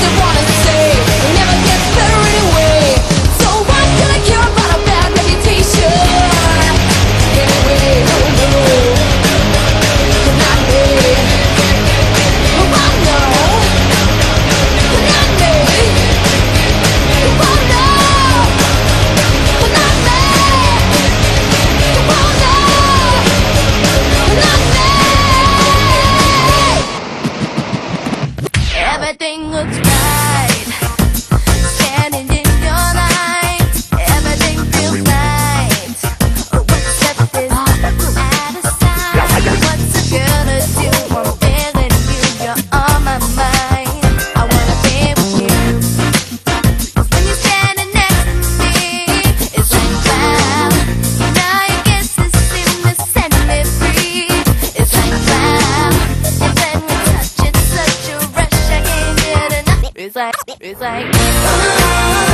the one It's like, it's like.